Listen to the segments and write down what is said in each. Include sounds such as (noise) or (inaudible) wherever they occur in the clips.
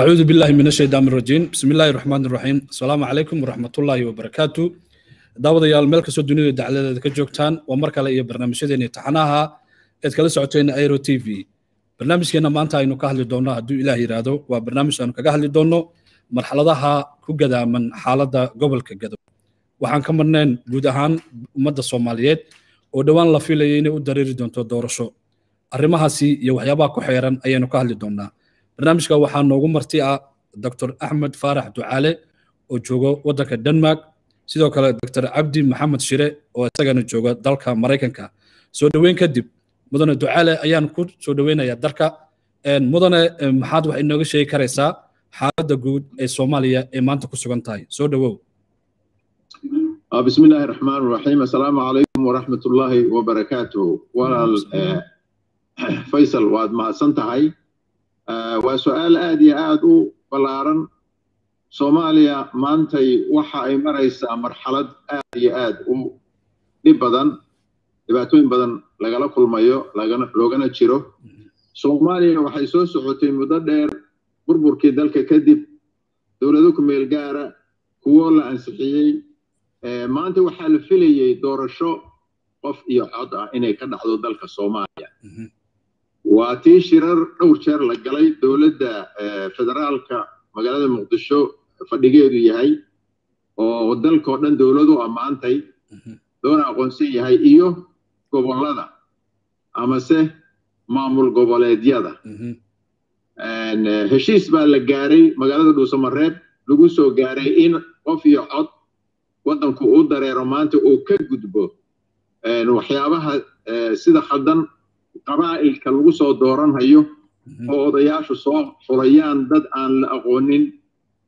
أعوذ بالله من الشيطان الرجيم بسم الله الرحمن الرحيم السلام عليكم ورحمة الله وبركاته daawadayaal meel kastoo dunida dacladeeda ka joogtaan waa mar kale iyo barnaamijyadeena taxanaha eed kala socoteen aero t v barnaamijkeena maanta aynu ka hadli doonno hadduu ilaah yidhaahdo waa barnaamij aanu kaga hadli doonno marxaladaha ku gadaaman xaaladda gobolka gado waxaan ka marnayn guud ahaan ummadda soomaaliyeed oo dhowaan la filayay inay u dareeri doonto doorasho arrimahaasi iyo waxyaabaha ku xeeran ayaynu ka hadli doonnaa barnaamijka waxaa noogu marti ah doctor axmed faarax ducaale oo jooga waddanka denmark. Sidoo kale doctor cabdi maxamed shire oo isagana jooga dalka maraykanka. Soo dhoweyn kadib mudane ducaale ayaan ku soo dhoweynayaa darka mudane maxaad wax inooga sheegi karaysaa xaaladda guud ee soomaaliya ee maanta ku sugan tahay? Soo dhowow. Ah, Bismillahi raxmaan raxiim assalaamu calaykum waraxmatullaahi wabarakaatuh walaal (coughs) faysal waad mahadsan tahay eh, waa su'aal aad iyo aad u ballaaran. Soomaaliya maantay waxa ay maraysaa marxalad aad iyo aad u dhib badan dhibaatooyin badan lagala kulmayo loogana jiro. Soomaaliya waxay soo socotay muddo dheer burburkii dalka kadib dowlado ku gaara kuwo la ansixiyey. Eh, maanta waxaa la filayay doorasho qof iyo cod ah inay ka dhacdo dalka soomaaliya. Mm-hmm waa tii shirar dhowr jeer la galay dowladda federaalka magaalada muqdisho fadhigeedu yahay oo dalkao dhan dowladu ammaantay doona aqoonsan yahay iyo gobollada amase maamul goboleedyada. Heshiis baa la gaaray magaalada dhuusamareeb lagu soo gaaray in qof iyo cod waddanku uu dareero maanta uu ka gudbo waxyaabaha sida khaldan qabaa'ilka lagu soo dooranhayo oo odayaashu soo xulayaan dad aan la aqoonin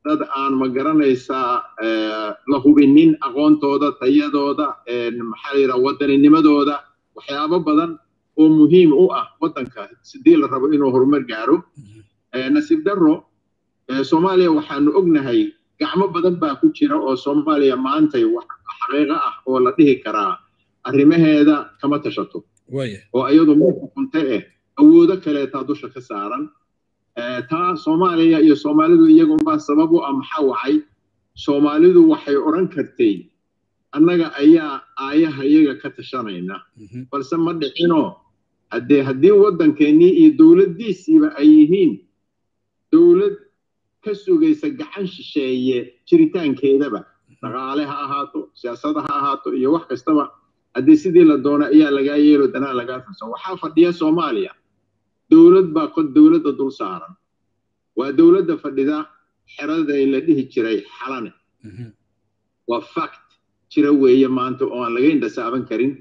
dad aan ma garanaysaa la hubinin aqoontooda tayadooda maxaa la yidhaha waddaninimadooda waxyaabo badan oo muhiim u ah waddanka. Sidii la rabo inuu horumar gaaro. Nasiib darro soomaaliya waxaanu ognahay gacmo badan baa ku jira oo soomaaliya maantay wax xaqiiqo ah oo la dhihi karaa arrimaheeda kama tashato oo iyadu mid xukunta eh awoodo kaleetaa dusha ka saaran taa soomaaliya iyo soomaalidu iyagunbaa sabab u ah maxaa wacay soomaalidu waxay odhan kartay annaga ayaa aayaha iyaga ka tashanayna balse ma dhicinoo haddee haddii waddankeennii iyo dowladdiisiiba ay yihiin dowlad ka sugaysa gacan shisheeye jiritaankeedaba dhaqaale ha ahaato siyaasada ha ahaato iyo wax kastaba haddii sidii la doono ayaa lagaa yeelo danaa lagaa firsan waxaa fadhiya soomaaliya. Dowlad baa kod dowladda dul saaran. Waa dowladda fadhida xeraday la dhihi jiray xalane. Waa fact jira weeye maanta oo aan laga indhasaaban karin.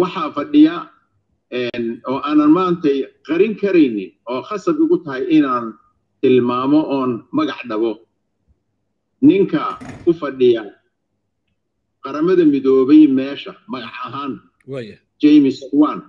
Waxaa fadhiya oo aanan maantay qarin karaynin oo khasab igu tahay inaan tilmaamo oon magac dhabo. Ninka u fadhiya qaramada midoobay meesha magac ahaan. James wan.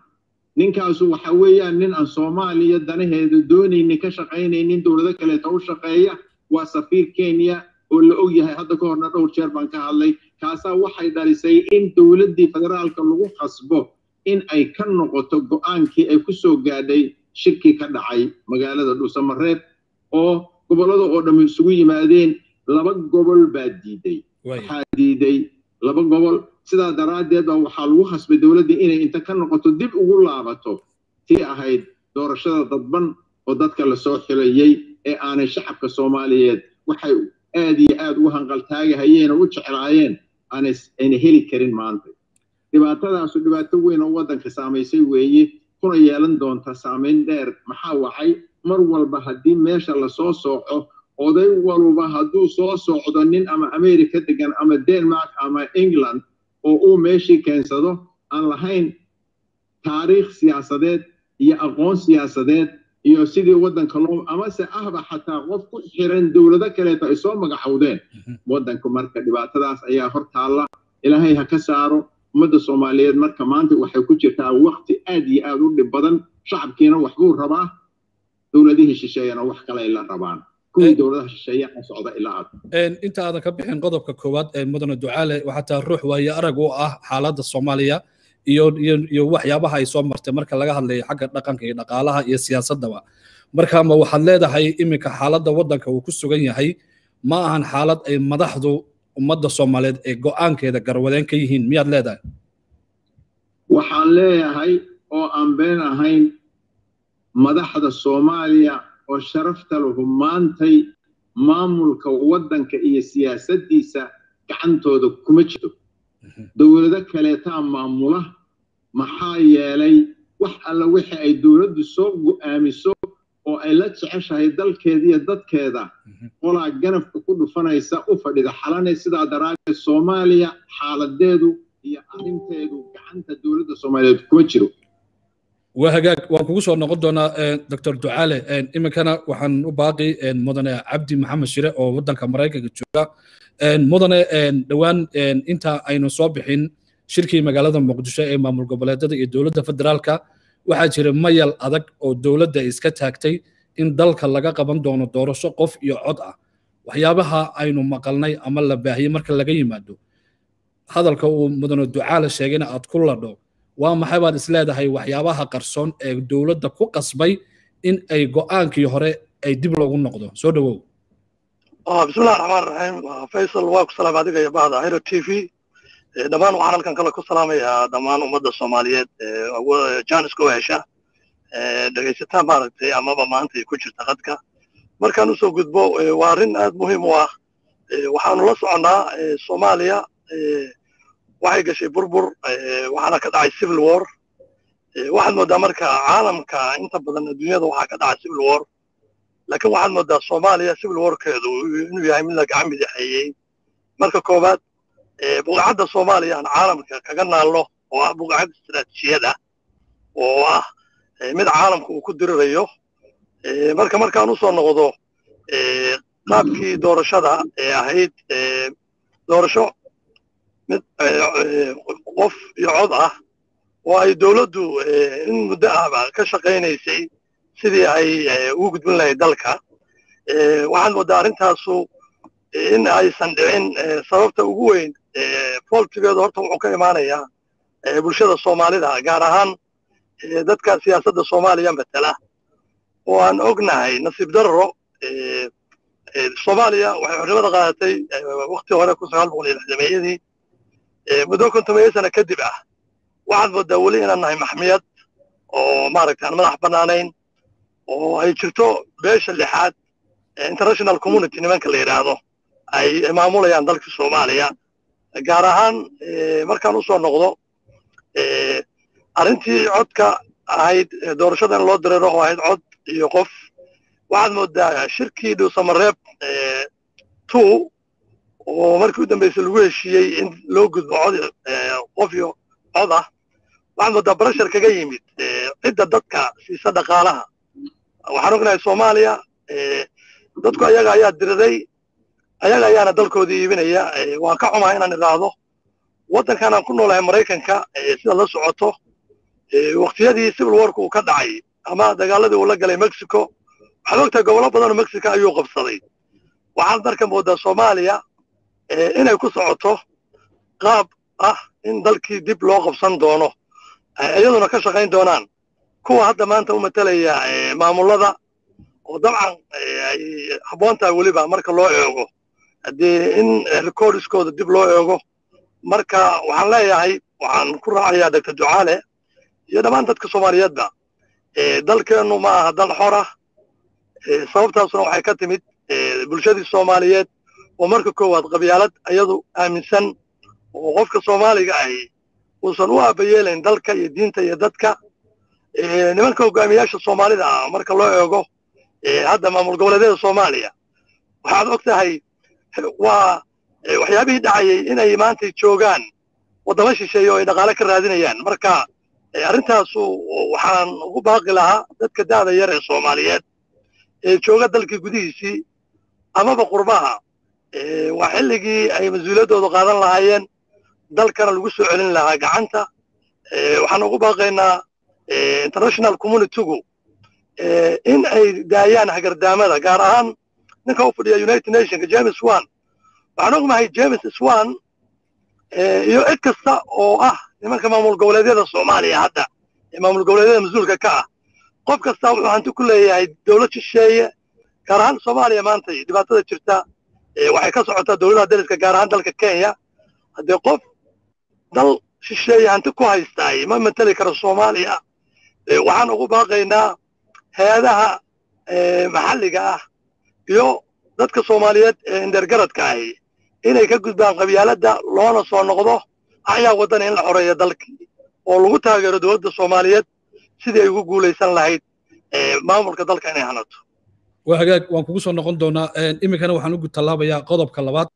Ninkaasu waxa weeyaan nin aan soomaaliya danaheeda doonaynin ka shaqaynaynin dowlado kaleeta u shaqeeya waa safiir kenya oo la og yahay. Hadda ka horna dhowr jeer baan ka hadlay. Kaasaa waxay dhalisay in dowladdii federaalka lagu khasbo in ay ka noqoto go'aankii ay ku soo gaadhay shirkii ka dhacay magaalada dhuusamareeb oo gobollada oo dhammi isugu yimaadeen laba gobol baa diiday. Waxaa diiday laba gobol sidaa daraaddeed baa waxaa lagu khasbay dowladdii inay inta ka noqoto dib ugu laabato tii ahayd doorashada dadban oo dadka la soo xilayey ee aanay shacabka soomaaliyeed waxay aad iyo aad ugu hanqaltaagahayeen u jeclaayeen aanayna heli karin maanta. Dhibaatadaasu dhibaato weyn oo waddanka saamaysay weeye kuna yeelan doonta saamayn dheer. Maxaa wacay? Mar walba haddii meesha la soo sooco oday walba hadduu soo socdo nin ama america degan ama denmark ama england oo uu meeshii keensado aan lahayn taariikh siyaasadeed iyo aqoon siyaasadeed iyo sidii waddanka loo amase ahba xataa qof ku xiran dowlado kaleeto ay soo magacowdeen. Waddanka marka dhibaatadaas ayaa hor taalla. Ilaahay ha ka saaro. Ummadda soomaaliyeed marka maanta waxay ku jirtaa waqti aad iyo aad u dhib badan. Shacabkiina waxbuu rabaa. Dowladihii shisheeyana wax kale ay la rabaan kuwii dowladaha shisheeye ka socda ilaa aad inta aadan ka bixin qodobka koowaad ee mudane ducaale waxaa taa ruux waaye arag u ah xaaladda soomaaliya iyo iyo iyo waxyaabaha ay soo martay marka laga hadlayo xagga dhaqanka iyo dhaqaalaha iyo siyaasaddaba. Marka ma waxaad leedahay iminka xaaladda waddanka uu ku sugan yahay ma ahan xaalad ay madaxdu ummadda soomaaliyeed ee go'aankeeda garwadeen ka yihiin miyaad leedahay? Waxaan leeyahay oo aan been ahayn madaxda soomaaliya oo sharafta lahu maantay maamulka waddanka iyo siyaasaddiisa gacantooda kuma jirto. Dowlado kaleetaa maamula maxaa yeelay wax alla wixii ay dowladdu soo go'aamiso oo ay la jeceshahay dalkeeda iyo dadkeeda qolaa ganafka ku dhufanaysa u fadhida xalanay sidaa daraaddeed soomaaliya xaaladeedu iyo arrinteedu gacanta dowladda soomaaliyeed kuma jiro waa hagaag. Waan kugu soo noqon doonaa doctor ducaale. Iminkana waxaan u baaqi mudane cabdi maxamed shire oo waddanka maraykanka jooga. Mudane dhowaan inta aynu soo bixin shirkii magaalada muqdisho ee maamul goboleedyada iyo dowladda federaalka waxaa jira mayal adag oo dowladda iska taagtay in dalka laga qaban doono doorasho qof iyo cod ah. Waxyaabaha aynu maqalnay ama la baahiyey marka laga yimaado hadalka uu mudane ducaale sheegayna aad ku ladho waa maxay baad is leedahay waxyaabaha qarsoon ee dowladda ku qasbay in ay go'aankii hore ay dib loogu noqdo? Soo dhowow bismillahi raxmaan raxiim faysal waa ku salaam adiga iyo bahda hiro t v. Dhammaan waxaan halkan kale ku salaamayaa dhammaan ummadda soomaaliyeed. Janiska u hesha dhegaysataan maaragtay amaba maanta ay ku jirta qadka markaan u soo gudbo waa arrin aad muhiim u ah. Waxaanu la soconnaa soomaaliya waxay gashay burbur waxaana ka dhacay civil war. Waxaad moodaa marka caalamka inta badan adduunyada waxaa ka dhacay civil war. Laakiin waxaad moodaa soomaaliya civil warkeedu inuu yahay mid la gacan midexeeyey marka koowaad buqacadda soomaaliya aan caalamka kaga naalno oo ah buqacad istiraatiijiyad ah oo ah mid caalamka uu ku dirirayo marka markaan u soo noqdo qaabkii doorashada ee ahayd doorasho mid qof iyo cod ah oo ay dowladdu in muddo ahba ka shaqaynaysay sidii ay ugu gudbin lahayd dalka. Waxaad moodaa arrintaasu in aysan dhicin sababta ugu weyn foltigeedu horta wuxuu ka imaanayaa bulshada soomaalida gaar ahaan dadka siyaasadda soomaaliya matala oo aan ognahay nasiib darro soomaaliya waxay xornimada qaadatay wakti hore kun sagaal boqol iyo lixdameeyadii muddo kontomeeyo sana kadib ah waxaad moodaa weli inaan nahay maxmiyad oo maaragtay aan madax bannaanayn oo ay jirto beesha lixaad international community nimanka la yidhaahdo ay maamulayaan dalka soomaaliya gaar ahaan markaan u soo noqdo arrintii codka ahayd doorashada in loo dareero oo ahayd cod iyo qof waxaad moodaa shirkii dhuusamareeb two oo markii u dambeysay lagu heshiiyey in loo gudbo cod qof iyo cod ah waxaad moodaa barashar kaga yimid cidda dadka siisa dhaqaalaha waxaan ognahay soomaaliya dadku ayaga ayaa diriray ayaga ayaana dalkoodii iibinaya waan ka xumaa inaan idhaahdo. Waddankan aan ku noolahay maraykanka sida la socoto waktiyadii civil warku uu ka dhacay ama dagaaladii uu la galay mexico waxaad ogtahay gobollo badan oo mexico ayuu qabsaday. Waxaad marka moodaa soomaaliya inay ku socoto qaab ah in dalkii dib loo qabsan doono. Iyaduna ka shaqayn doonaan. Kuwa hadda maanta u matalaya maamullada oo dabcan ay habboon tahay weliba marka loo eego. Haddii in recordiskooda dib loo eego marka waxaan leeyahay waxaan ku raacayaa doctor ducaale iyo dhammaan dadka soomaaliyeedba. Dalkeennu ma aha dal xor ah. Sababtaasuna waxay ka timid bulshadii soomaaliyeed oo marka koowaad qabyaalad iyadu aaminsan oo qofka soomaaliga ahi uusan u aabayeelayn dalka iyo diinta iyo dadka nimanka hogaamiyaasha soomaalida ah marka loo eego hadda maamul goboleedyada soomaaliya waxaad og tahay waa waxyaabihii dhacayay inay maantay joogaan waddamo shisheeye oo ay dhaqaale ka raadinayaan. Marka arrintaasu waxaan ugu baaqi lahaa dadka da'da yar ee soomaaliyeed ee jooga dalkii gudihiisii amaba qurbaha waa xilligii ay mas'uuliyaddoodu qaadan lahaayeen. Dalkana lagu soo celin lahaa gacanta. Waxaan ugu baaqaynaa international communitygu in ay daayaan hagardaamada gaar ahaan ninka u fadhiya united nationka james one waxaan ognahay james swan iyo cid kasta oo ah nimanka maamul goboleedyada soomaaliya hadda ee maamul goboleedyada mas'uulka ka ah. Qof kastaa wuxuu hanti ku leeyahay dowlad shisheeye gaar ahaan soomaaliya maanta dhibaatada jirta waxay ka socotaa dowladaha dariska gaar ahaan dalka kenya. Haddii qof dal shisheeye hanti ku haystaay ma mateli karo soomaaliya. Waxaan ugu baaqaynaa hay'adaha maxalliga ah iyo dadka soomaaliyeed ee indergaradka ahi. Inay ka gudbaan qabyaaladda loona soo noqdo axyaa waddana in la xoreeyo dalkii. Oo lagu taageero dowladda soomaaliyeed sidii ay ugu guulaysan lahayd maamulka dalka inay hanato waa hagaag waan kugu soo noqon doonaa iminkana waxaan ugu tallaabayaa qodobka labaad.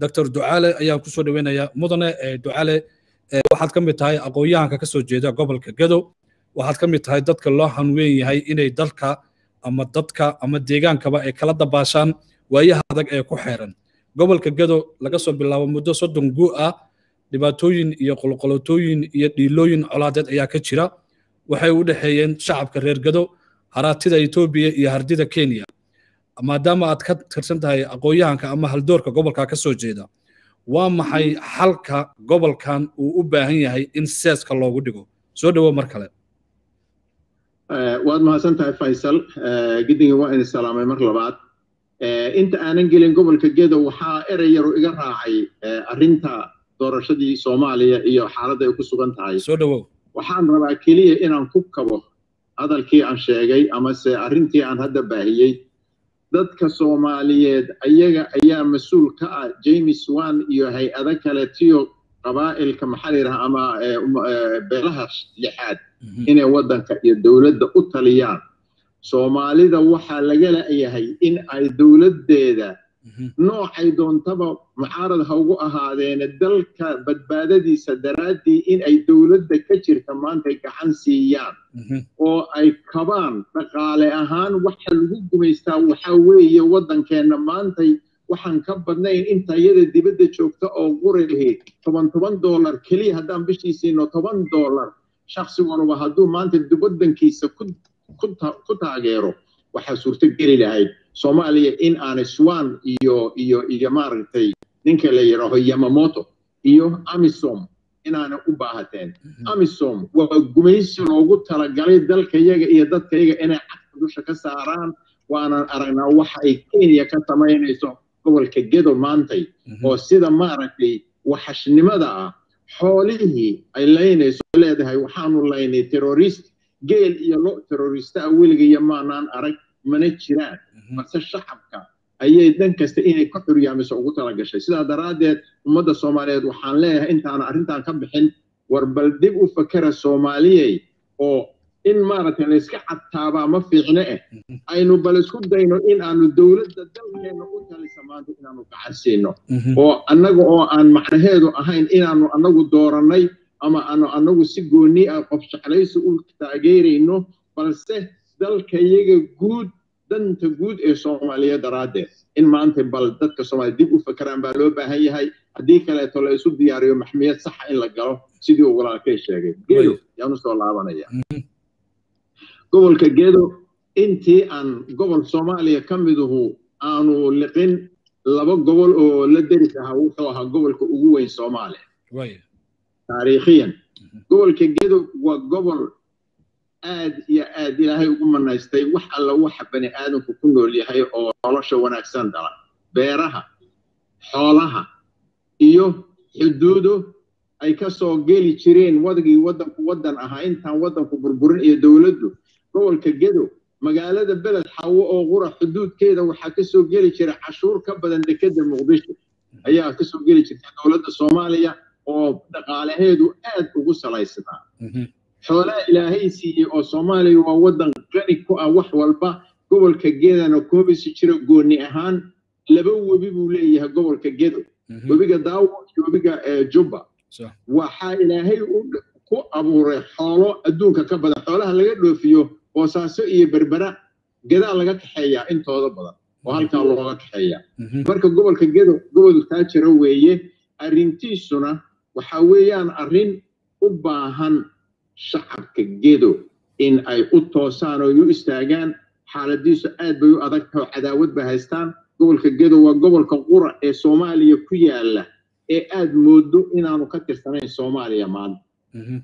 Doctor ducaale ayaan ku soo dhaweynayaa. Mudane ducaale waxaad ka mid tahay aqoon-yahanka ka soo jeeda gobolka gadow waxaad ka mid tahay dadka loo hanweyn yahay inay dalka ama dadka ama deegaankaba ay kala dabaashaan waayaha adag ee ku xeeran. Gobolka gadow laga soo bilaabo muddo soddon guu ah dhibaatooyin iyo qolqolotooyin iyo dhiilooyin colaadeed ayaa ka jira. Waxay u dhexeeyeen shacabka reer gadow haraatida etoobiya iyo hardida kenya maadaama aad ka tirsan tahay aqoon-yahanka ama haldoorka gobolka ka soo jeeda waa maxay xalka gobolkan uu u baahan yahay in seeska loogu dhigo? Soo dhowo mar kale. Waad mahadsan tahay faysal. Giddigan waa idin salaamay mar labaad. Inta aanan gelin gobolka gedo waxaa erey yaru iga raacay arrinta doorashadii soomaaliya iyo xaaladda ay ku sugan tahay. Soo dhowow waxaan rabaa keliya inaan ku kabo hadalkii aan sheegay amase arrintii aan hadda baahiyey dadka soomaaliyeed ayaga ayaa mas'uul ka ah james wan iyo hay'ado kale tiyo qabaa'ilka maxaa la yidhaha ama beelaha lixaad inay waddanka iyo dowladda u taliyaan. Soomaalida waxaa laga la'yahay in ay dowladdeeda noocay doontaba mucaarad ha ugu ahaadeene dalka badbaadadiisa daraaddii in ay dowladda ka jirta maantay gacan siiyaan. Oo ay kabaan dhaqaale ahaan waxa lagu gumaystaa waxaa weeye waddankeenna maantay waxaan ka badnayn inta iyada dibadda joogta oo qurihi toban toban dollar keliya haddaan bishii siino toban dollar. Shaksi walba hadduu maanta waddankiisa ku taageero waxaa suurto geli lahayd soomaaliya in aanay swan iyo iyo iyo maaragtay ninka la yidhaaho yamamoto iyo amisom inaanay u baahateen. Amisom waa gumaysi loogu talagalay dalkayaga iyo dadkayaga inay cagta dusha ka saaraan. Waanan aragnaa waxa ay kenya ka samaynayso gobolka gedo maantay. Oo sida maaragtay waxashnimada ah xoolihii ay laynayso leedahay waxaanu laynay terrorist geel iyo lo terrorista ah weligaya maanaan arag mana jiraan balse shacabka ayay dhan kasta inay ka xuryaamiso ugu talagashay sidaa daraaddeed ummadda soomaaliyeed waxaan leeyahay intaana arrintan ka bixin war bal dib u fakera soomaaliyey oo in maaragtay layska cadtaabaa ma fiicne eh. Aynu bal isku dayno in aanu dowladda dalkeenna u talisa maanta inaanu gacan siino oo annaga oo aan macnaheedu ahayn inaanu annagu doorannay ama aanu annagu si goonni ah qof jeclaysi u taageerayno balse dalkayaga guud danta guud ee soomaaliya daraaddeed. In maanta bal dadka soomaaliya dib u fakeraan baa loo baahan yahay. Haddii kaleeto la isu diyaariyo maxmiyad saxa in la galo. Sidii uu walaalkay sheegay. Gedo yaanu soo laabanaya. Gobolka gedo intii aan gobol soomaaliya ka miduhu aanu liqin laba gobol oo la deris ahaa wuxuu ahaa gobolka ugu weyn soomaaliya. Taariikhiyan. Gobolka gedo waa gobol aad iyo aad ilaahay ugu manaystay wax alla waxa bani aadamku ku nool yahay oo nolosha wanaagsan dhala beeraha xoolaha iyo xuduudo ay ka soo geli jireen wadagii waddanku waddan ahaa intaan waddanku burburin iyo dowladdu gobolka gedo magaalada beled xawo oo qura xuduudkeeda waxaa ka soo geli jira cashuur ka badan dekedda muqdisho. Ayaa ka soo geli jirta dowladda soomaaliya oo dhaqaalaheedu aad ugu salaysnaa xoolaha ilaahay siiyey oo soomaaliya waa waddan qani ku ah wax walba. Gobolka gedana koobisi jira gooni ahaan laba webi buu leeyahay gobolka gedo webiga daawo iyo webiga jubba waxaa ilaahay ku abuuray xoolo adduunka ka badan xoolaha laga dhoofiyo boosaaso iyo berbera gedaa laga kaxeeyaa intooda badan oo halkaa looga kaxeeyaa marka gobolka gedo gobol taajira weeye arrintiisuna waxa weeyaan arrin u baahan shacabka gedo in ay u toosaan oo u istaagaan xaaladiisu aad bay u adag oo cadaawad bay haystaan. Gobolka gedo waa gobolka qura ee soomaaliya ku yaalla ee aad moodo inaanu ka tirsanayn soomaaliya maanta.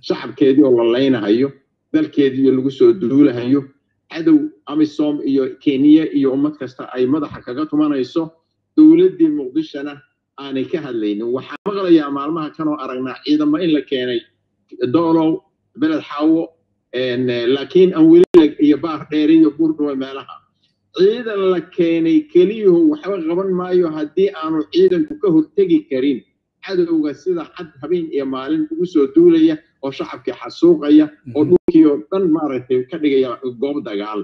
Shacabkeedii oo la laynahayo dalkeediiyo lagu soo duulahayo cadow amisom iyo kenya iyo ummad kasta ay madaxa kaga tumanayso dowladdii muqdishona aanay ka hadlaynin. Waxaan maqlayaa maalmaha kanoo aragnaa ciidamo in la keenay doolow beled xaawo laakiin aan weli iyo baar dheer iyo meelaha ciidan la keenay keliyuhu waxba qaban maayo haddii aanu ciidanku ka hortegi karin cadowga sida cad habeen iyo maalin ugu soo duulaya oo shacabkii xasuuqaya oo dhulkii oo dhan maaragtay ka dhigaya goob dagaal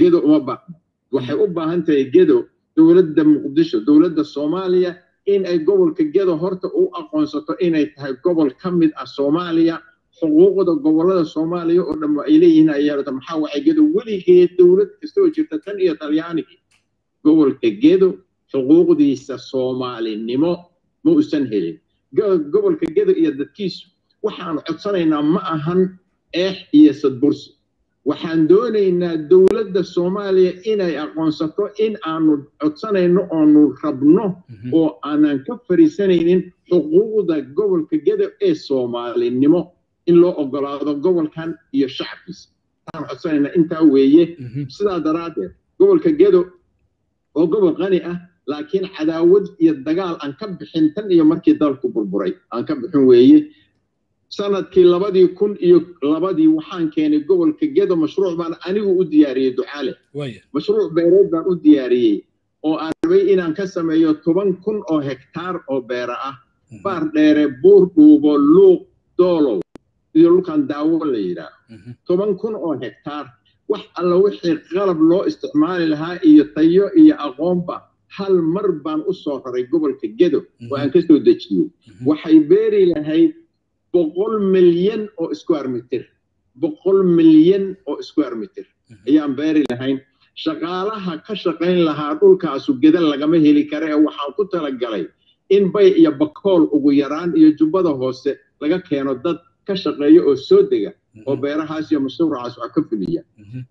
gedo uma baahna waxay u baahan tahay gedo dowladda muqdisho dowladda soomaaliya in ay gobolka gedo horta u aqoonsato inay tahay gobol ka mid ah soomaaliya xuquuqda gobollada soomaaliya oo dhan ay leeyihiin ayaa maxaa wacay gedo weligeed dowlad kasta oo jirta tan iyo talyaanigii. Gobolka gedo xuquuqdiisa soomaalinimo ma uusan helin. Gobolka gedo iyo dadkiisu waxaanu codsanaynaa ma ahan eex iyo sadbursi waxaan doonaynaa dowladda soomaaliya inay aqoonsato in aanu codsanayno oonu rabno oo aanan ka fariisanaynin xuquuqda gobolka gedo ee soomaalinimo in loo ogolaado gobolkan iyo shacabkiisa. Waxaan codsanaynaa intaa weeye sidaa daraaddeed gobolka gedo oo gobol qani ah laakiin cadaawad iyo dagaal aan ka bixin tan iyo markii dalku burburay aan ka bixin weeye. Sanadkii labadii kun iyo labadii waxaan keenay gobolka gedo mashruuc baan anigu u diyaariyey ducaale mashruuc beereed baan u diyaariyey oo aan rabay inaan ka sameeyo toban kun oo hektaar oo beera ah. Baar dheere buur dhuubo luuq doolow iyo dhulkan daawo la yidhaaho toban kun oo hektaar wax alla wixii qalab loo isticmaali lahaa iyo tayo iyo aqoonba hal mar baan u soo raray gobolka gedo oo aan ka soo dejiyey. Waxay beeri lahayd boqol milyan oo square meter boqol milyan oo square meter ayaan beeri lahayn. Shaqaalaha ka shaqayn lahaa dhulkaasu geda lagama heli kara ee waxaan ku talagalay in bay iyo bakool ugu yaraan iyo jubbada hoose laga keeno dad ka shaqeeya oo soo dega oo beerahaas iyo mashruucaas wax ka fuliya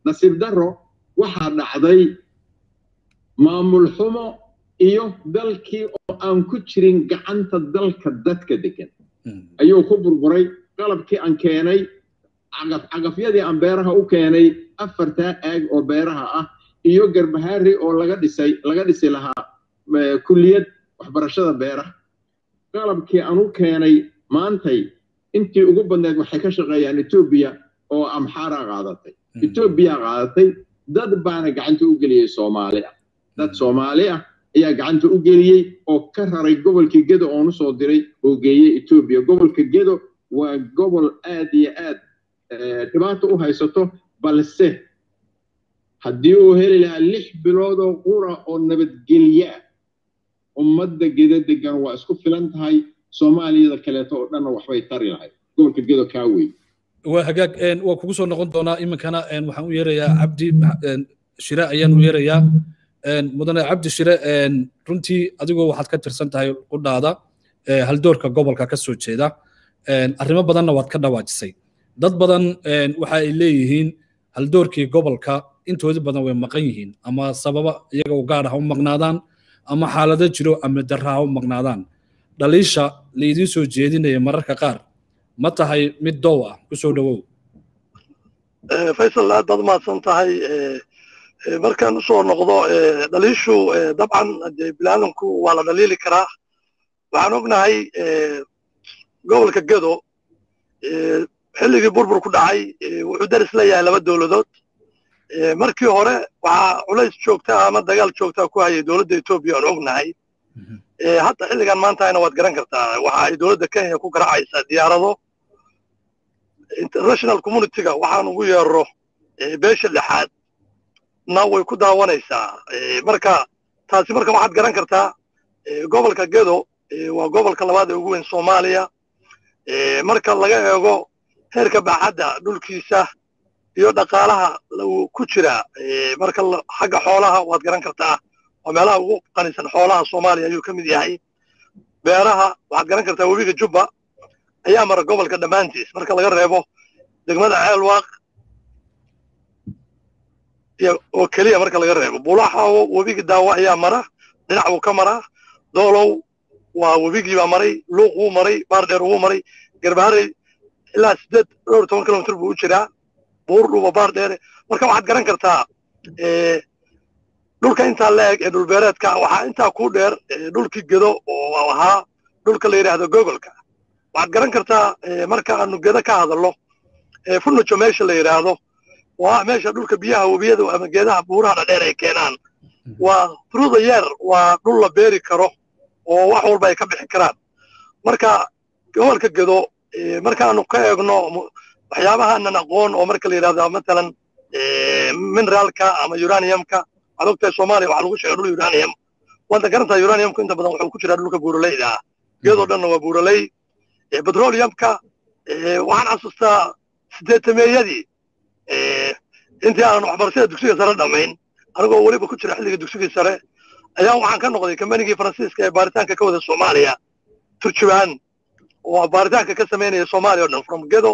nasiib darro waxaa dhacday maamul xumo iyo dalkii oo aan ku jirin gacanta dalka dadka degan ayuu ku burburay qalabkii aan keenay cagafyadii aan beeraha u keenay afartaa aag oo beeraha ah iyo garbahaari oo laga dhisay laga dhisi lahaa kulliyad waxbarashada beeraha. Qalabkii aan u keenay maantay intii ugu badneed waxay ka shaqeeyaan etoobiya oo amxaara qaadatay. Etoobiya qaadatay dad baana gacanta u geliyey soomaali ah dad soomaali ah ayaa gacanta u geliyey oo ka raray gobolkii gedo oonu soo diray oo geeyey etoobiya gobolka gedo waa gobol aad iyo aad dhibaato u haysato balse haddii uu heli lahaa lix bilood oo qura oo nabadgelya ah ummadda gedo degan waa isku filan tahay soomaaliyada kaleeto oo dhanna waxbay tari lahayd. Gobolka gedo kaa wey hagaag waa kugu soo noqon doonaa iminkana waxaan u yeerayaa cabdi shire ayaan u yeerayaa. Mudane cabdi shire runtii adigoo waxaad ka tirsan tahay qudhaada haldoorka gobolka ka soo jeeda. Arrimo badanna waad ka dhawaajisay. Dad badan waxa ay leeyihiin haldoorkii gobolka intoodii badan way maqan yihiin. Ama sababa iyaga u gaar ah u maqnaadaan ama xaalado jiro ama darra u maqnaadaan dhaliisha laydiin soo jeedinaya mararka qaar. Ma tahay mid dow ah ku soo dhowow. Faysal aad baad umahadsan tahay markaan u soo noqdo dhaliishu dabcan bilaadanku waa la dhaliili karaa. Waxaan ognahay gobolka gedo xilligii burbur ku dhacay wuxuu daris leeyahay laba dowladood. Markii hore waxaa culays joogta ama dagaal joogta ku hayay dowladda etoobiya aan ognahay hadda xilligan maantayna waad garan kartaa. Waxa ay dowladda kenya ku garaacaysaa diyaarado international communityga. Waxaan ugu yeero beesha lixaad. Na way ku daawanaysaa. Marka taasi marka waxaad garan kartaa gobolka gedo waa gobolka labaad ee ugu weyn soomaaliya. Marka laga eego heerka baaxadda dhulkiisa iyo dhaqaalaha ku jira marka xagga xoolaha waad garan kartaa waa meelaha ugu qanisan xoolaha soomaaliya ayuu ka mid yahay. Beeraha waxaad garan kartaa webiga jubba ayaa mara gobolka dhammaantiis marka laga reebo degmada ceelwaaq oo keliya marka laga reebo. Bulaxawo webiga daawo ayaa mara dhinac buu ka maraa doolow waa webigii baa maray luuq wuu maray baardheer wuu maray. Garbaharey ilaa sideed dhowr toban kilomitr buu u jiraa. Buur dhuuba baar dheere. Marka waxaad garan kartaa dhulka intaa la eg ee dhulbeereedka waxaa intaa ku dheer dhulkii gedo oo ahaa dhulka la yidhaahdo gogolka waxaad garan kartaa marka aanu gedo ka hadalno funujo meesha la yidhaahdo waa meesha dhulka biyaha webiyada ama geedaha buuraha dhadheer ay keenaan. Waa through the waa dhul la beeri karo oo wax walba ay ka bixi karaan. Marka gobolka gedo markaanu ka eegno waxyaabahaanan aqoon oo marka la yidhahdo matalan mineraalka ama uraniumka ogtahay soomaaliya waxaa lagu sheega dhul uranium. Waanta garantaa uraniumku inta badan wuxuu ku jiraa dhulka buuraleyda ah geedoo dhanna waa buuraley petroleumka waxaan xasuustaa sideetameeyadii intii aanan waxbarashada dugsiga sare dhammayn anigoo weliba ku jira xilliga dugsigii sare ayaa waxaan ka noqday kambanigii faransiiska ee baaritaanka ka wada soomaaliya turjubaan oo baaritaanka ka samaynaya soomaaliya o dhan from gedo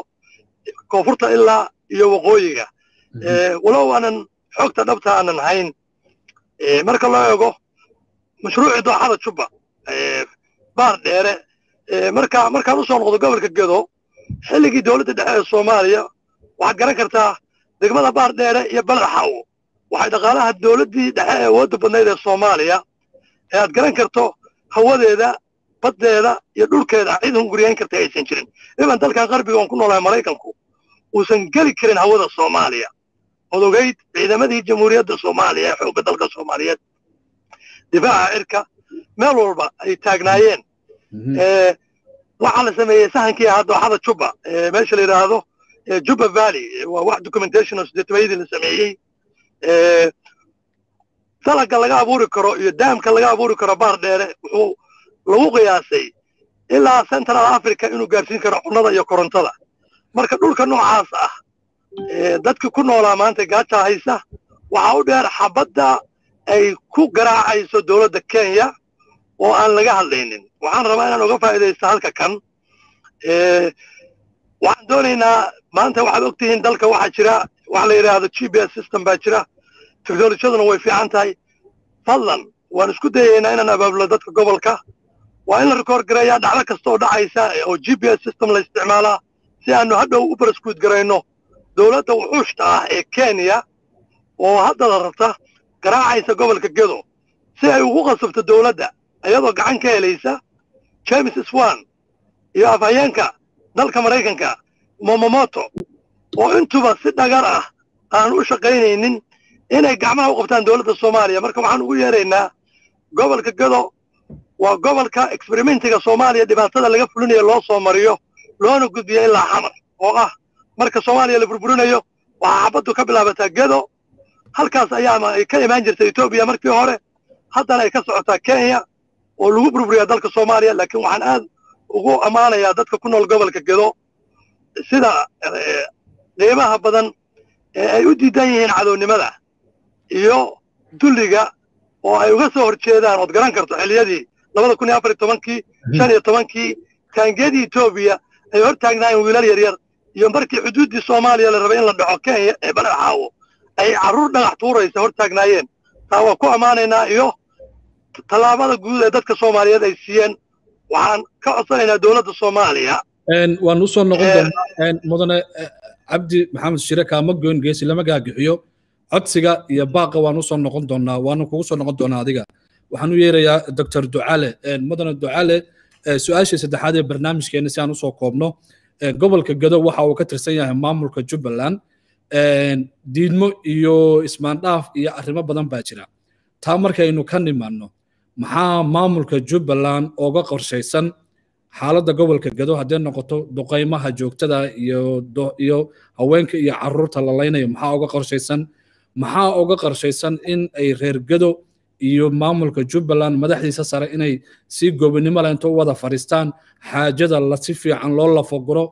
koonfurta ilaa iyo waqooyiga. Walow aanan xogta dhabta aanan hayn marka loo eego mashruucii dooxada jubba baar dheere marka markaan u soo noqdo gobolka gedo xilligii dowladda dhexe ee soomaaliya waxaad garan kartaa degmada baar dheere iyo balexaw waxay dhaqaalaha dowladdii dhexe ee awoodda badnayd ee soomaaliya ee aad garan karto hawadeeda baddeeda iyo dhulkeeda cid hunguriyayn karta aysan jirin. Iban dalkan qarbiga oon ku noolahay maraykanku uusan geli karin hawada soomaaliya ood ogeyd ciidamadii jamhuuriyadda soomaaliya ee xoogga dalka soomaaliyeed. Difaaca cirka meel walba ay taagnaayeen. Waxaa la sameeyey sahankii ahaa dooxada jubba meesha la yidhaahdo jubba valley. Waa wax documentation oo sideetamayadii la sameeyey. Dalaga laga abuuri karo iyo daamka laga abuuri karo baar dheere wuxuu lagu qiyaasay ilaa central africa inuu gaarsiin karo cunnada iyo korontada. Marka dhulka noocaas ah dadkii ku noolaa maanta gaaja haysa waxaa u dheer xabadda ay ku garaacayso dowladda kenya oo aan laga hadlaynin. Waxaan rabaa inaan uga faa'iidaysta halka kan. Waxaan doonaynaa maanta waxaad og tihiin dalka waxaa jira waxa la yidhaahdo g b s system baa jira. Teknolojiyaduna way fiican tahay. Fadlan waan isku dayaynaa inaan abaabulo dadka gobolka. Waa in la rekoord gareeyaa dhacdo kasta oo dhacaysa oo g b s system la isticmaalaa si aanu hadhow u baraskuud garayno dowladda wuxuushta ah ee kenya oo hadda la rabta garaacaysa gobolka gedo si ay ugu qasabto dowladda iyadoo gacan ka helaysa james swan iyo afhayeenka dalka maraykanka momomoto oo intuba si dhagar ah aan u shaqaynaynin inay gacmaha u qabtaan dowladda soomaaliya. Marka waxaan ugu yeeraynaa gobolka gedo waa gobolka experimentiga soomaaliya dhibaatada laga fulinayo loo soo mariyo loona gudbiyo ilaa xamar oo ah marka soomaaliya la burburinayo waxaa xabaddu ka bilaabataa gedo halkaas ayaama ay ka imaan jirtay etoobiya markii hore. Haddana ay ka socotaa kenya oo lagu burburiyaa dalka soomaaliya laakiin waxaan aad ugu ammaanayaa dadka ku nool gobolka gedo sida qiimaha badan ee ay u diidan yihiin cadownimada iyo dulliga oo ay uga soo horjeedaan ood garan karto xilliyadii labada kun iyo afar iyo tobankii shan iyo tobankii. Taangiyadii etoobiya ay hor taagnaayeen wiilal yaryar iyo markii xuduuddii soomaaliya la rabay in la dhaco kenya ee balaxaawo ay carruur dhagax tuuraysa hor taagnaayeen. Taa waa ku ammaanaynaa iyo tallaabada guud ee dadka soomaaliyeed ay siiyeen. Waxaan ka codsanaynaa dowladda soomaaliya. Waan u soo noqon doonaa. Mudane cabdi maxamed shire kaama goyn geesi lama gaagixiyo. Codsiga iyo baaqa waan u soo noqon doonaa waanu kugu soo noqon doonaa adiga. Waxaan u yeerayaa doctor ducale. Mudane ducale su'aashii saddexaad ee barnaamijkeena si aan u soo koobno gobolka gado waxa uu ka tirsan yahay maamulka jubbaland diidmo iyo ismaandhaaf iyo arrimo badan baa jira. Taa markaynu ka nimaanno maxaa maamulka jubbaland ooga qorshaysan? Xaaladda gobolka gado hadday noqoto duqaymaha joogtada iyo iyo haweenka iyo carruurta la laynayo maxaa uga qorshaysan? Maxaa uga qorshaysan in ay reer gado iyo maamulka jubbaland madaxdiisa sare inay si goobinimo leh inta u wada fadhiistaan. Xaajada la si fiican loo lafaguro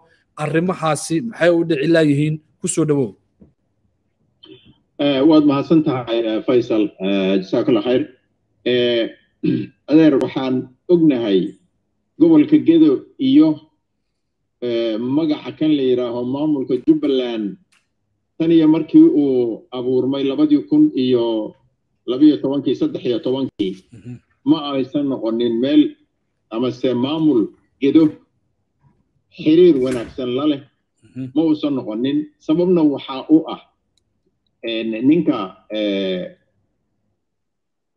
arrimahaasi maxay u dhici laayihiin ku soo dhawow. Waad mahadsan tahay faysal. Jasaakalla khayr. Adeer waxaan ognahay gobolka gedo iyo magaca kan la yidhaaho maamulka jubbaland. Tan iyo markii uu abuurmay labadii kun iyo labiyo tobankii saddex iyo tobankii ma aysan noqonin meel amase maamul gedo xiriir wanaagsan la leh. Ma uusan noqonin. Sababna waxaa u ah ninka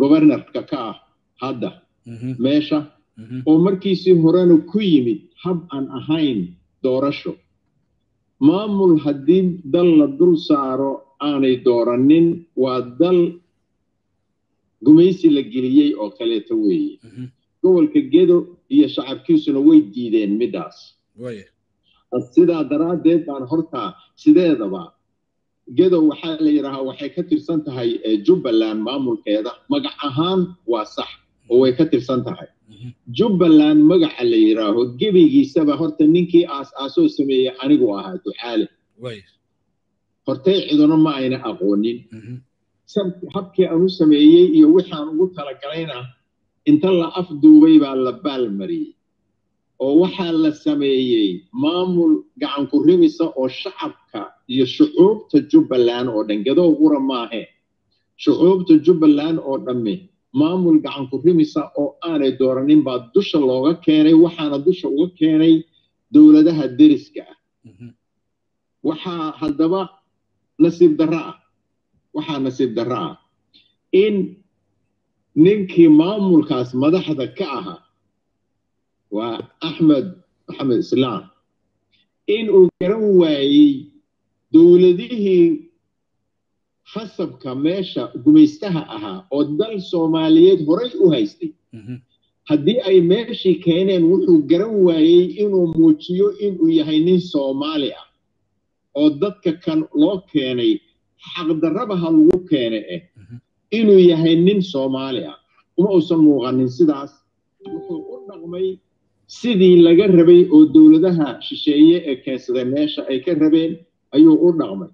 governorka ka ah hadda meesha. Oo markiisii horena ku yimid hab aan ahayn doorasho. Maamul haddii dal la dul saaro aanay dooranin waa dal gumaysi la geliyey oo kaleeto weeye. Gobolka gedo iyo shacabkiisuna way diideen middaas sidaa daraaddeed baan hortaa sideedaba gedo waxaa la yidhaahaa waxay ka tirsan tahay jubbaland maamulkeeda. Magac ahaan waa sax oo way ka tirsan tahay. Jubbaland magaca la yidhaaho gebigiisaba horta ninkii aas-aasoo sameeyey anigu ahaa ducaale. Hortay ciduna ma ayna aqoonin habkii aan u sameeyey iyo wixaan ugu talagalayna inta la afduubay baa la baalmariyey oo waxaa la sameeyey maamul gacanku rimisa oo shacabka iyo shucuubta jubbaland oo dhan. Gadoo qura maahe shucuubta jubbaland oo dhamme maamul gacanku rimisa oo aanay dooranin baa dusha looga keenay waxaana dusha uga keenay dowladaha deriska ah. Waxaa haddaba nasiib darro ah waxaa nasiib darro ah in ninkii maamulkaas madaxda ka ahaa waa axmed maxamed islaam in uu garan waayey dowladihii khasabka meesha gumaystaha ahaa oo dal soomaaliyeed horay u haystay. Haddii ay meeshii keeneen wuxuu garan waayey inuu muujiyo inuu yahay nin soomaali ah oo dadka kan loo keenay xaqdarrabaha lagu keene eh. Inuu yahay nin soomaali ah. Uma uusan muuqanin sidaas. Wuxuu u dhaqmay sidii laga rabay oo dowladaha shisheeye ee keensaday meesha ay ka rabeen ayuu u dhaqmay.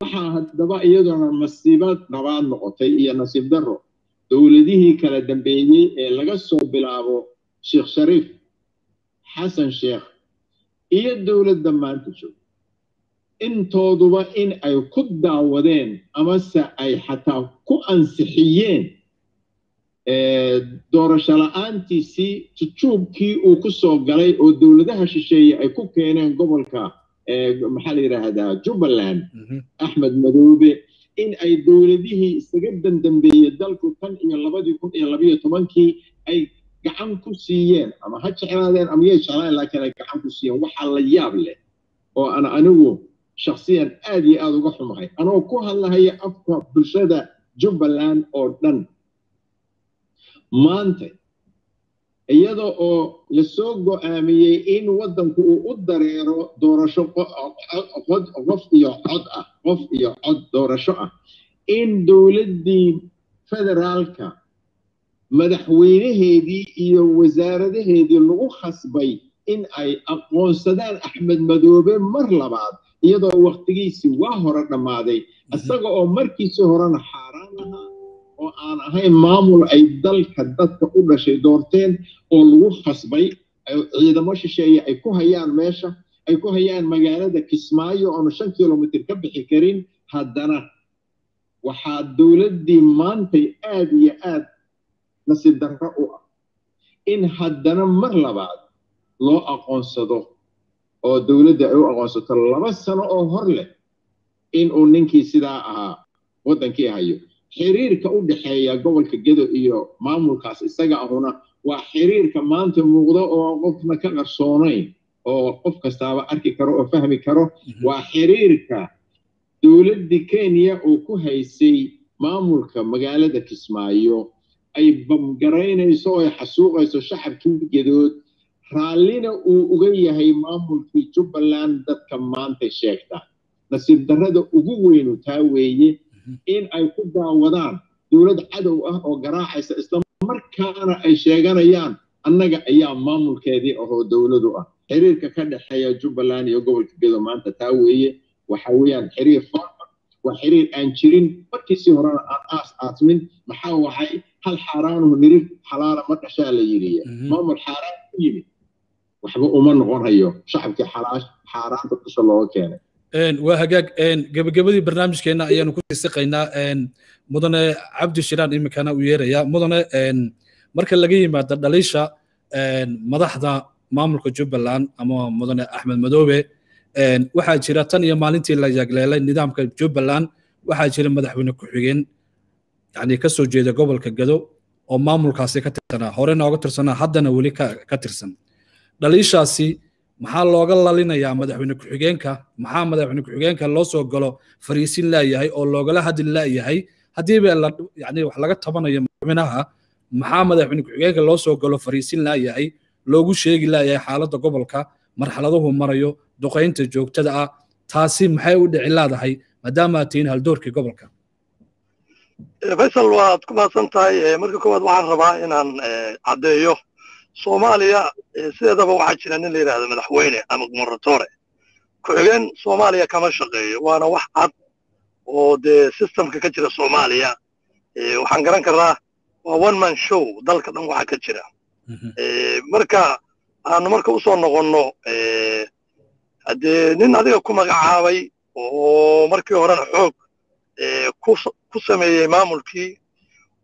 Waxaa haddaba iyaduna masiibad dhabaad noqotay iyo nasiib darro. Dowladihii kala dambeeyey ee laga soo bilaabo sheekh shariif xasan sheekh iyo dowladda maanta joog intooduba in ay ku daawadeen amase ay xataa ku ansixiyeen doorasho la'aantiisii jujuubkii uu ku soo galay oo dowladaha shisheeye ay ku keeneen gobolka maxaa la yidhaahdaa jubbaland. Axmed madoobe in ay dowladihii isaga dandambeeyey dalku tan iyo labadii kun iyo labayo tobankii ay gacan ku siiyeen ama ha jeclaadeen ama yay jeclaan laakiin ay gacan ku siiyeen. Waxaa la yaab leh oo ana anigu shaksiyan aad iyo aada uga xumahay anoo ku hadlahaya afka bulshada jubbaland oo dhan maanta iyada oo la soo go'aamiyey in waddanku uu u dareero doorasho qof iyo cod ah qof iyo cod doorasho ah in dowladdii federaalka madaxweynaheedii iyo wasaaradaheedii lagu khasbay in ay aqoonsadaan axmed madoobe mar labaad iyadoo wakhtigiisii waa hore dhammaaday. Isaga oo markiisii horena xaaraan ahaa oo aan ahayn maamul ay dalka dadka u dhashay doorteen oo lagu khasbay ciidamo shisheeye ay ku hayaan meesha ay ku hayaan magaalada kismaayo oonu shan kilomitr ka bixi karin haddana waxaa dowladdii maantay aad iyo aad nasiib darro u ah in haddana mar labaad loo aqoonsado oo dowladda ay u aqoonsato laba sano oo hor leh in uu ninkii sidaa ahaa waddankii hayo xiriirka u dhexeeya gobolka gedo iyo maamulkaas isaga ahuna waa xiriirka maanta muuqdo oo qofna ka qarsoonayn oo qof kastaaba arki karo oo fahmi karo. Waa xiriirka dowladdii kenya oo ku haysay maamulka magaalada kismaayo. Ay bamgaraynayso oo ay xasuuqayso shacabkii gedood raallina uu uga yahay maamulkii jubbaland dadka maanta sheegta nasiib darrada ugu weynu taa weeye in ay ku daawadaan dowlad cadow ah oo garaacaysa islamarkaana ay sheeganayaan annaga ayaa maamulkeedii ahoo dowladu ah. Xiriirka ka dhexeeya jubbaland iyo gobolka gedo maanta taa weeye waxa weeyaan xiriir farma waa xiriir aan jirin markiisii horena aan aas aasmin. Maxaa waxay hal xaaraanuhu nirig xalaala ma dhashaa la yidhiya maamul xaaraan ku yimid waxba uma noqon hayo shacabkii xaaraanta dusha looga keenay. Waa hagaag. Gebagabadii barnaamijkeena ayaanu ku siqaynaa mudane cabdi shiraan iminkana uu yeerayaa. Mudane marka laga yimaado dhaliisha madaxda maamulka jubbaland ama mudane axmed madoobe waxaa jira tan iyo maalintii la yagleelay nidaamka jubbaland. Waxaa jira madaxweyne ku-xigeen yani ka soo jeeda gobolka gado oo maamulkaasi ka tirsanaa. Hore nooga tirsanaa haddana weli ka tirsan dhaliishaasi maxaa looga lalinayaa madaxweyne ku-xigeenka? Maxaa madaxweyne ku-xigeenka loo soo galo fariisin laayahay oo loogala hadli laayahay? Haddiiba yani wax laga tabanayo madaxweynaha maxaa madaxweyne ku-xigeenka loo soo galo fariisin laayahay? Loogu sheegi laayahay xaaladda gobolka marxaladuhu marayo duqaynta joogtada ah taasi maxay u dhici laadahay maadaama aad tihiin haldoorkii gobolka? Faysal waad ku mahadsan tahay. Marka koowaad waxaan rabaa inaan caddeeyo soomaaliya sideedaba waxaa jira nin la yidhahdo madaxweyne ama gumarratore ku-xigeen soomaaliya kama shaqeeyo waana wax cad oo dee systemka ka jira soomaaliya. Waxaan garan karnaa waa one man show dalka dhan waxa ka jira. Marka aanu marka u soo noqonno haddee nin adiga ku magacaabay oo markii horena xoog ku sameeyey maamulkii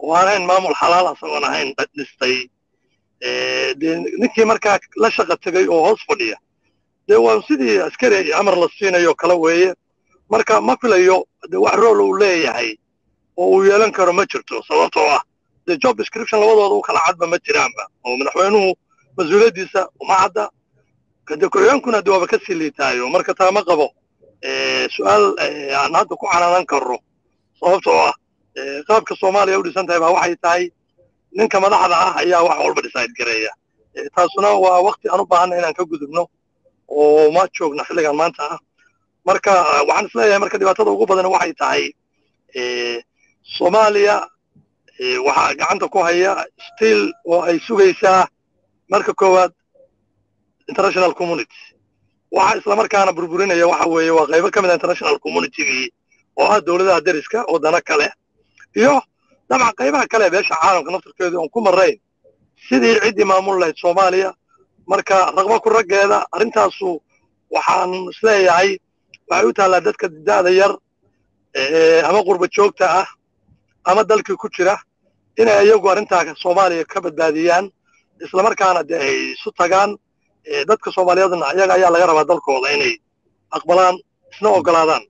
oo aan ahayn maamul xalaal asagoon ahayn dhistay dee ninkii markaa la shaqa tegay oo hoos fadhiya. Dee waa sidii askari amar la siinayo kala weeye. Marka ma filayo de wax rool uu leeyahay oo uu yeelan karo ma jirto sababtoo ah dee job description labadooda u kala cadba ma jiraanba. Oo madaxweynuhu mas'uuliyaddiisa uma cadda. De ku-xigeenkuna de waaba ka sii liitaayo. Marka taa ma qabo su'aal aan hadda ku canaanan karno sababtoo ah qaabka soomaaliya u dhisan tahay baa waxay tahay ninka madaxda ah ayaa wax walba decide gareeya. Taasuna waa wakti aan u baahanna inaan ka gudubno oo ma joogno xilligan maanta. Ah marka waxaan is leeyahay marka dhibaatada ugu badan waxay tahay soomaaliya waxaa gacanta ku haya still oo ay sugaysaa marka koowaad international community. Waxa islamarkaana burburinaya waxa weeye waa qaybo ka mid a international communitygii oo ah dowladaha deriska wadano kale. Iyo dabcan qaybaha kale beesha caalamka naftarkeedu oon ku marrayn sidii ciddii maamul lahayd soomaaliya marka raqba ku raggeeda arrintaasu waxaan is leeyahay waxay u taallaa dadka da'da yar ama qurba joogta ah ama dalkii ku jira inay iyagu arrintaa soomaaliya ka badbaadiyaan islamarkaana de ay isu tagaan dadka soomaaliyeedna iyaga ayaa laga rabaa dalkooda inay aqbalaan isna ogolaadaan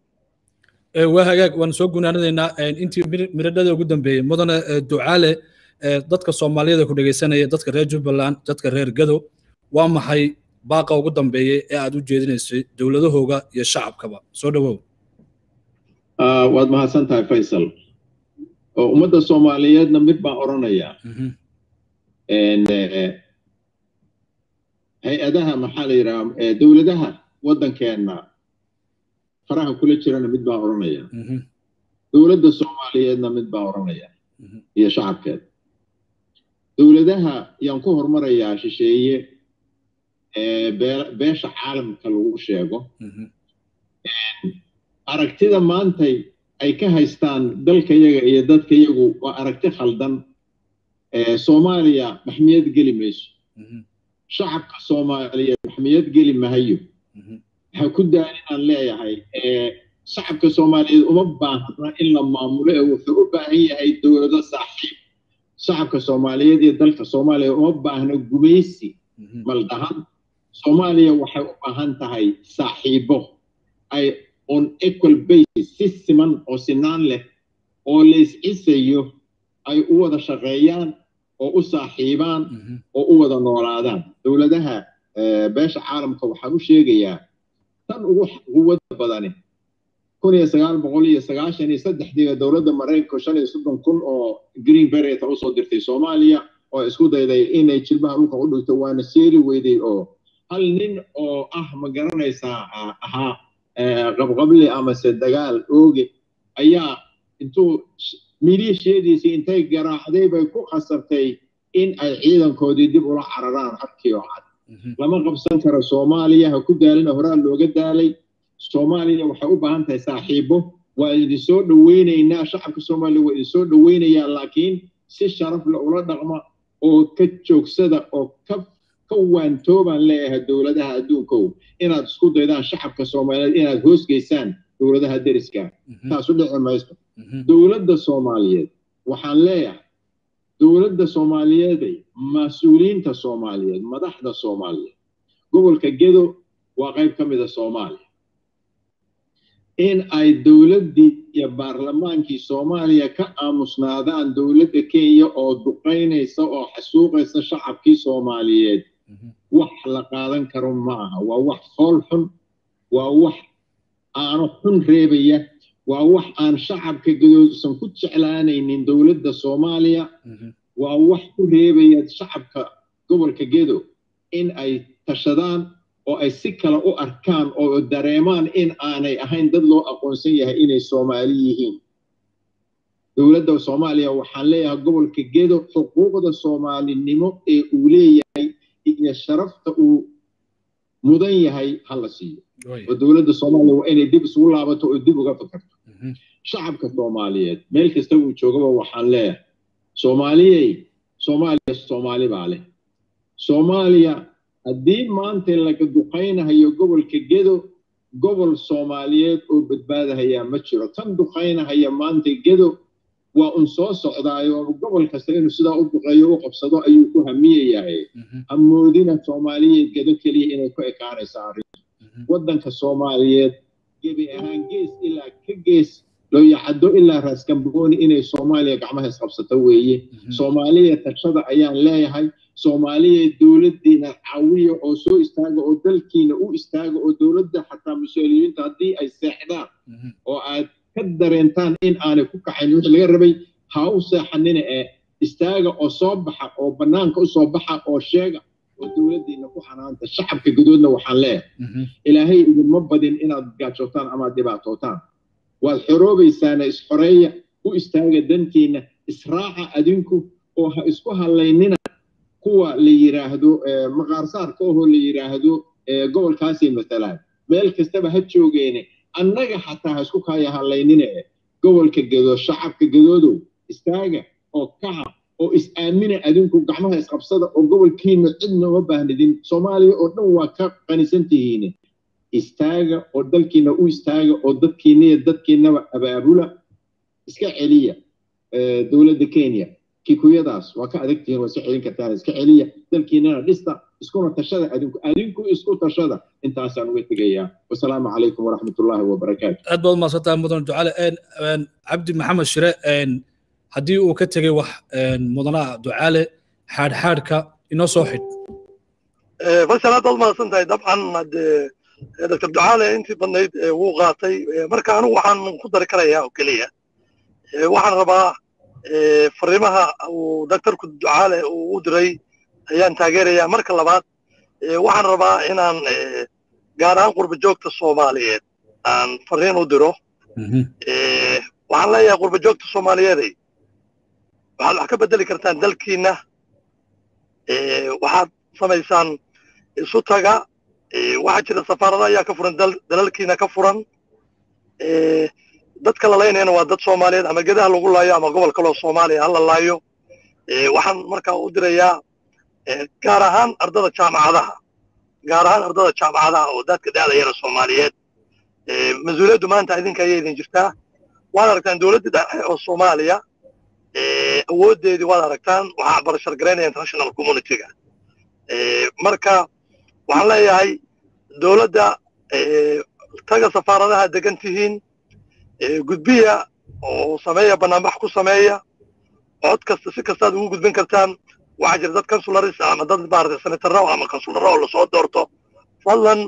waa hagaag waan soo gunaanadaynaa intii miradhada ugu dambeeyey mudane ducaale dadka soomaaliyada ku dhegaysanaya dadka reer jubbaland dadka reer gado waa maxay baaqa ugu dambeeyey ee aad u jeedinaysay dowladahooga iyo shacabkaba? Soo dhowow waad mahadsan tahay faysal. Oo ummadda soomaaliyeedna mid baan odhanayaa hay'adaha maxaa la yidhaha dowladaha waddankeenna faraha kula jirana mid baan odhanaya dowladda soomaaliyeedna mid baan odhanaya iyo shacabkeed dowladaha yaan ku hormarayaa shisheeye beesha caalamka lagu sheego aragtida maantay ay ka haystaan dalkayaga iyo dadkayagu waa aragti khaldan soomaaliya maxmiyad geli mayso shacabka soomaaliyeed maxmiyad geli mahayo waxaa ku daan inaan leeyahay shacabka soomaaliyeed uma baahna in la maamulo ee wuxuu u baahan yahay dowlado saaxiib. Shacabka soomaaliyeed iyo dalka soomaaliya uma baahna gumaysi maldahan soomaaliya waxay u baahan tahay saaxiibo. Ay on equal basis si siman oo sinaan leh oo la iscisayo ay u wada shaqeeyaan oo u saaxiibaan oo u wada noolaadaan. Dowladaha beesha caalamka waxaan u sheegayaa tan ugu quwada badani kun iyo sagaal boqol iyo sagaashan iyo saddexdiiba dowladda maraykanka shan iyo soddon kun oo green bereta u soo dirtay soomaaliya oo isku dayday inay jilbaha dhulka u dhigto waana seeli weyday oo hal nin oo ah ma garanaysaa ahaa qabqable amase dagaal ooge ayaa intuu miliishiyadiisii intay garaacday bay ku khasabtay in ay ciidankoodii dib ula cararaan habkii oo cad lama qabsan karo soomaaliya ha ku daalina horaa looga daalay. Soomaaliya waxay u baahan tahay saaxiibo. Waa idin soo dhoweynaynaa shacabka soomaaliya waa idin soo dhoweynayaa laakiin si sharaf le ula dhaqma oo ka joogsada oo ka ka waantoobaan leeyahay dowladaha adduunkow. Inaad isku daydaan shacabka soomaaliyeed inaad hoosgeysaan dowladaha deriska. Taasu dhici mayso. Dowladda soomaaliyeed waxaan leeyahay dowladda soomaaliyeeday mas'uuliyiinta soomaaliyeed madaxda soomaaliyeed gobolka gedo waa qayb ka mida soomaaliya in ay dowladdii iyo baarlamaankii soomaaliya ka aamusnaadaan dowladda kenya oo duqaynaysa oo xasuuqaysa shacabkii soomaaliyeed wax la qaadan karo ma aha waa wax fool xun waa wax aano xun reebaya waa wax aan shacabka gadoosan ku jeclaanaynin dowladda soomaaliya. Waa wax ku reebaya shacabka gobolka gedo in ay tashadaan oo ay si kale u arkaan oo dareemaan in aanay ahayn dad loo aqoonsan yahay inay soomaali yihiin. Dowladda soomaaliya waxaan leeyahay gobolka gedo xuquuqda soomaalinimo ee uu leeyahay iyo sharafta uu mudan yahay ha la siiyo. Oo dowladda soomaaliya waa inay dib isugu laabato oo dib uga fakarto shacabka soomaaliyeed meel kasta uu joogaba waxaan leeyahay soomaaliyey soomaaliya soomaali baa leh soomaaliya haddii maanta laga duqaynahayo gobolka gedo gobol soomaaliyeed oo badbaadahayaa ma jiro tan duqaynahaya maanta gedo waa un soo socdaayo gobol kasta inuu sidaa u duqeeyo u qabsado ayuu ku hamiyayahay hamoodina soomaaliyeed gedo keliya inay ku ekaanaysa arrinta waddanka soomaaliyeed gebi ahaan gees ilaa ka gees looyacaddo ilaa raaskambooni inay soomaaliya gacmaha isqabsato weeye soomaaliya tashada ayaan leeyahay soomaaliya dowladdiina caawiya oo soo istaaga oo dalkiina u istaaga oo dowladda xataa mas'uuliyiinta haddii ay seexdaan oo aad ka dareentaan in aanay ku kacayn wixii laga rabay ha u seexanina ee istaaga oo soo baxa oo bannaanka u soo baxa oo sheega oo dowladdiina ku xanaanta shacabka gudoodna waxaan leeyahay. Ilaahay idinma badin inaad gaajootaan amaad dhibaatootaan. Waad xoroobaysaana isxoreeya u istaaga dantiina israaca adinku oo ha isku hallaynina kuwa la yidhaahdo maqaarsaarka ohoo la yidhaahdo gobolkaasay matalaan meel kastaba ha joogeene annaga xataa ha isku kaaya hallaynina gobolka gedo shacabka gedoodow istaaga oo kaca oo is-aamina adinku gacmaha isqabsada oo gobolkiina cidna uma baahnidin soomaaliya oo dhan waa ka qanisan tihiine istaaga oo dalkiina u istaaga oo dadkiiniyo dadkiinaba abaabula. Iska celiya dowladda kenya kikuyadaas waa ka adag tihiin waa iska celin kartaan iska celiya dalkiinana dhista iskuna tashada adinku adinku isku tashada. Intaasaan uga tegayaa. Wasalaamu calaykum waraxmatullaahi wabarakaatu aad baad umahadsantahay mudan ducale cabdi maxamed shire haddii uu ka tegey wax mudanaha ducaale xaadxaadhka inoo soo xidh. Faysal aad baad umahadsan tahay dabcan hadee doctor ducaale intii badnayd wuu qaatay. Marka anigu waxaan ku dari karayaa oo keliya. Waxaan rabaa fariimaha uu doctorku ducaale uu u diray ayaan taageerayaa. Marka labaad waxaan rabaa inaan gaar ahaan qurba joogta soomaaliyeed aan fariin u diro. Waxaan leeyahay qurba joogta soomaaliyeeday waxaad wax ka bedeli kartaan dalkiina waxaad samaysaan isu taga. Waxaa jira safaarada ayaa ka furan dalalkiina ka furan. Dadka la laynayana waa dad soomaaliyeed ama gedaha lagu laayo ama gobol kaloo soomaaliya ha la laayo. Waxaan markaa u dirayaa gaar ahaan ardada jaamacadaha. Gaar ahaan ardada jaamacadaha oo dadka da'dayana soomaaliyeed. Mas'uuliyaddu maanta idinka ayay idin jirtaa. Waad aragtaan dowladda dhexe oo soomaaliya awooddeedii waad aragtaan waxaa barashar garaynaya international communityga. Marka waxaan leeyahay dowladda taga safaaradaha degan tihiin gudbiya oo sameeya banaanbax ku sameeya cod kasta si kastaad ugu gudbin kartaan waxaa jira dad consularis ama dad maarata senataro ama consularo oo la soo doorto. Fadlan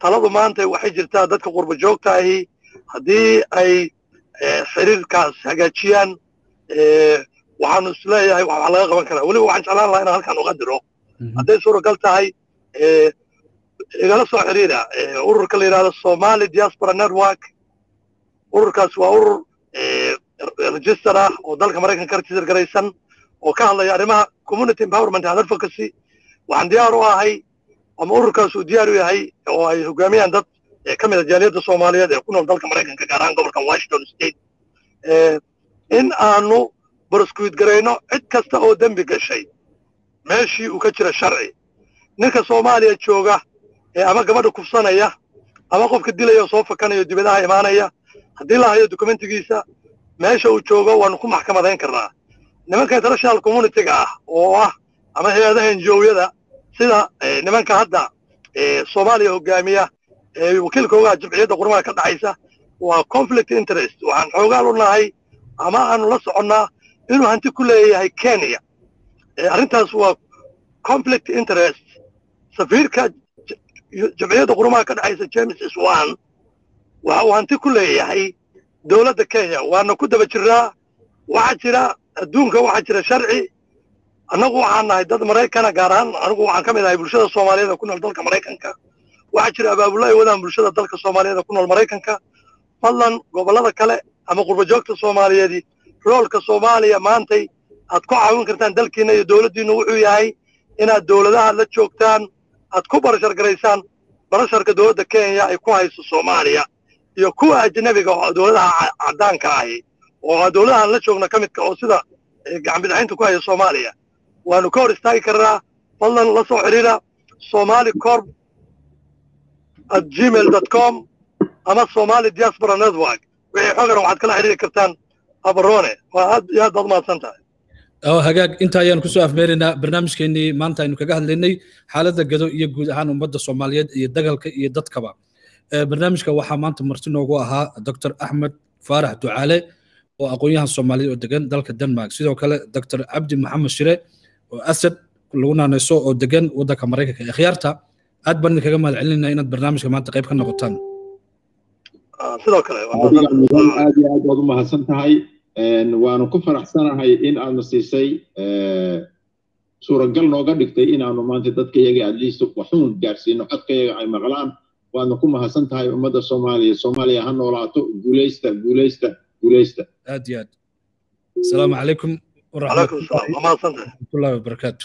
taladu maanta waxay jirtaa dadka qurba joogta ahi. Haddii ay xiriirkaas hagaajiyaan waxaanu is leeyahay wax laga qaban karaa. Weliba waxaan jeclaan lahaa inaan halkaan uga diro. Hadday suuragal tahay igala soo xiriira ururka la yidhahdo somali diaspora network. Ururkaas waa urur register ah oo dalka maraykanka ka register garaysan oo ka hadlaya arrimaha community empowerment and advocacy. Waxaan diyaar u ahay ama ururkaas uu diyaar u yahay oo ay hogaamiyaan dad ka mid a jaaliyadda soomaaliyeed ee ku nool dalka maraykanka gaar ahaan gobolkan washington state in aanu baraskuid garayno cid kasta oo dembi gashay meeshii uu ka jira sharci. Ninka soomaaliya jooga ee ama gabadha kufsanaya ama qofka dilaya oo soo fakanayo dibadaha imaanaya haddii la hayo dokumentigiisa meesha uu joogo waanu ku maxkamadayn karnaa. Nimanka international communityga ah oo ah ama hay'adaha enjowyada sida nimanka hadda soomaaliya hogaamiya wakiilka ogaha jimciyadda qurmaha ka dhacaysa waa conflict interest. Waxaan xoogaal u nahay ama aanu la soconnaa inuu hanti ku leeyahay kenya. Arrintaas waa conflict interest. Safiirka jamciyadda qurumaha ka dhexaysa james swan waxa uu hanti ku leeyahay dowladda kenya. Waana ku daba jiraa waxaa jira adduunka waxaa jira sharci. Annagu waxaan nahay dad maraykana gaar ahaan anigu waxaan ka mid ahay bulshada soomaaliyeed ee ku nool dalka maraykanka. Waxaa jira abaabulo ay wadaan bulshada dalka soomaaliyeed ee ku nool maraykanka. Fadlan gobollada kale ama qurbajoogta soomaaliyeedi roolka soomaaliya maantay aad ku caawin kartaan dalkiina iyo dowladdiinu wuxuu yahay inaad dowladaha la joogtaan aad ku barashar garaysaan barasharka dowladda kenya ay ku hayso soomaaliya iyo kuwa ajnabiga oo dowladaha caddaanka ahi. Oo dowladahan la joogna ka midka oo sida gacan bidixaynta ku haya soomaaliya. Waanu ka hor istaagi karnaa fadlan la soo xidhiira somali corp at gmail dot com ama somali diaspora network wixii xogaran waxaad kala xidhiiri kartaan abarone waa aad iyo aad baad umahadsan tahay. Hagaag inta ayaan ku soo afmeeraynaa barnaamijkeenii maanta aynu kaga hadlaynay xaaladda gado iyo guud ahaan ummadda soomaaliyeed iyo dagalka iyo dadkaba. Barnaamijka waxaa maanta marti noogu ahaa dr axmed faarax ducaale oo aqoon-yahan soomaaliyeed oo degan dalka denmark. Sidoo kale dr cabdi maxamed shire oo asad lagu naanayso oo degan waddanka maraykanka ee aad baan idinkaga mahad celinayna inaad barnaamijka maanta qayb ka noqotaan sidoo kale aad iyo aad baad u mahadsan tahay waanu ku faraxsanahay in aadna siisay suuragal nooga dhigtay inaanu maanta dadka yaga at least waxuun gaarsiino codka yaga ay maqlaan. Waadna ku mahadsan tahay ummadda soomaaliya. Soomaaliya ha noolaato guulaysta guulaysta guulaysta. Aad iyo aad. Asalaamu calaykum waraxmatullahi wabarakaatu